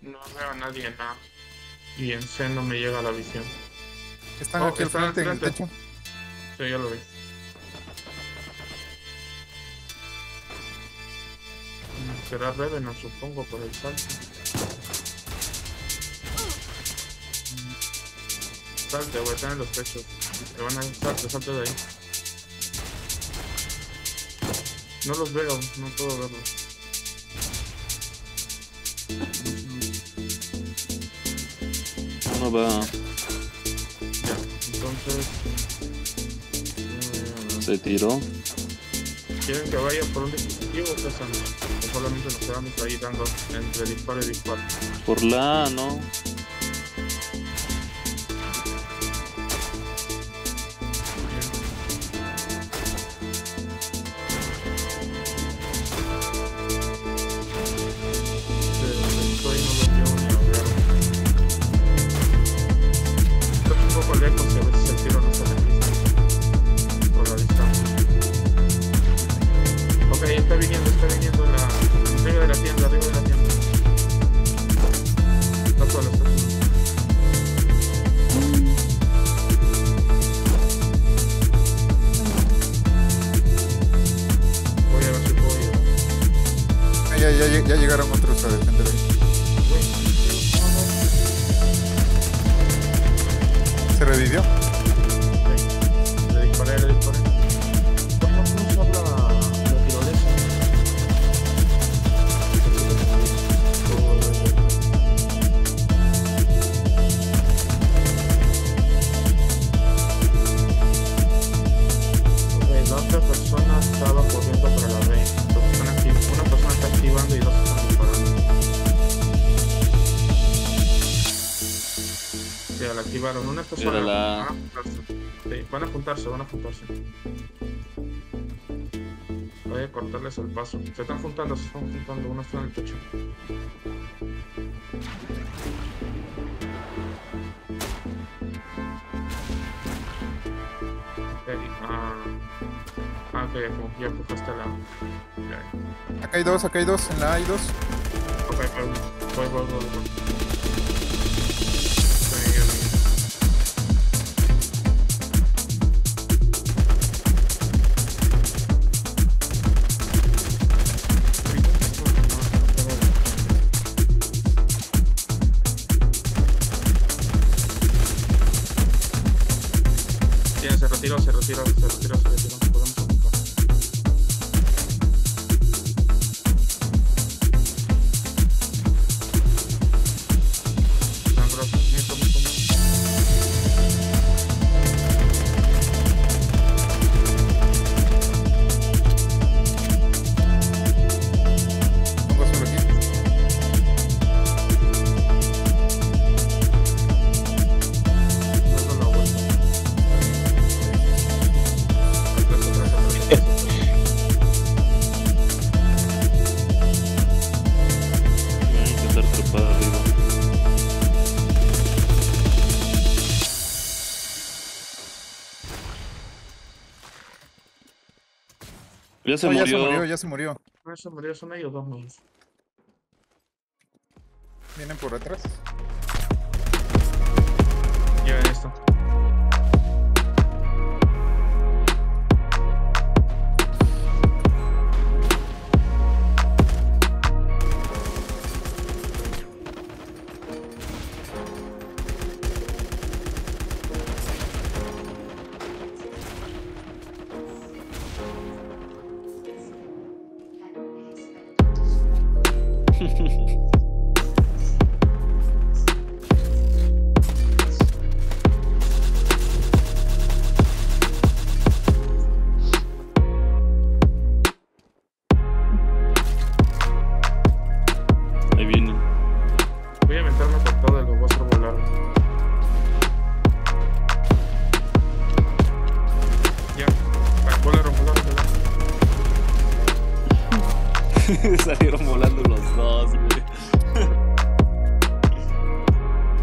No veo a nadie en A. Y en C no me llega la visión. Están Oh, aquí al frente, en el techo. Sí, ya lo vi. Será Revenant, supongo, por el salto. Salte, güey, están en los techos. Te van a salte, salte de ahí. No los veo, no puedo verlos. Uno va. Ya, entonces. eh, Se tiró. ¿Quieren que vaya por un dispositivo o qué hacemos? O solamente nos quedamos ahí dando entre disparo y disparo. Por la ¿no? Ya, ya, llegaron otros a defender. ¿Se revivió? Otra persona estaba corriendo La activaron. Una persona van a juntarse. Sí, van a juntarse, van a juntarse. Voy a cortarles el paso. Se están juntando, se están juntando. Uno está en el techo. Ok, ah. Ah, ok, ya ya empujaste la. Acá hay dos, acá hay dos, en la A hay dos. ok, voy, voy, voy, voy. Retiró, se retiró, se retiró, se retiró. Ya se No, ya se murió. murió, ya se murió. No, se murió, son ellos dos más. Vienen por atrás. Lleven esto. Hehehehe Salieron volando los dos, güey.